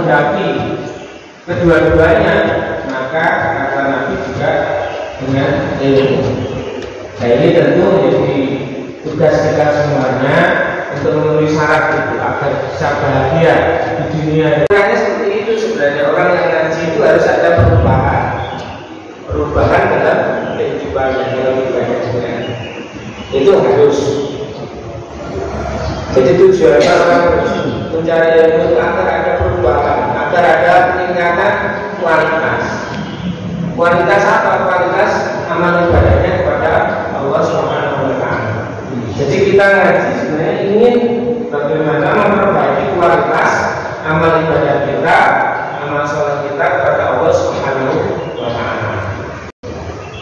mendaki kedua-duanya maka kata Nabi juga dengan ilmu. Nah ini tentu menjadi tugas kita semuanya untuk memenuhi syarat itu agar bisa bahagia di dunia. Makanya seperti itu sebenarnya. Orang yang ngaji itu harus ada perubahan. Perubahan dalam kehidupannya dalam ibadahnya itu harus. Jadi tujuan orang mencari ilmu itu agar ada perubahan ada peningkatan kualitas. Kualitas apa? Kualitas amal ibadahnya kepada Allah Subhanahu Wa Taala. Jadi kita ngaji sebenarnya ingin bagaimana memperbaiki kualitas amal ibadah kita amal sholat kita kepada Allah Subhanahu Wa Taala.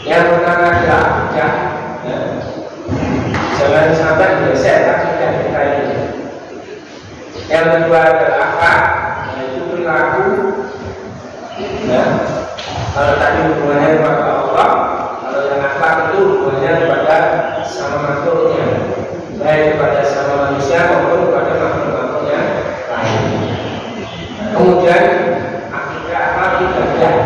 Yang pertama adalah ya, jangan sampai geser akidah kita ini. Yang kedua adalah apa perilaku ya. Kalau tadi hubungannya kepada Allah kalau yang akhlak itu hubungannya kepada sama makhluknya. Baik kepada sama manusia maupun kepada makhluk-makhluk yang lain. Kemudian akidah apa? Ibadah.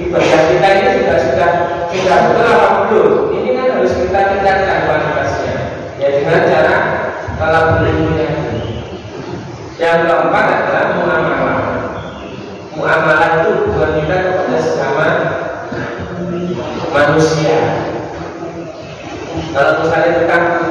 Ibadah kita ini sudah sudah sudah betul apa belum? Ini kan harus kita tingkatkan kualitasnya ya dengan cara? Kalau yang keempat adalah muamalah muamalah itu bukan kita kepada sesama manusia. Kalau misalnya sahur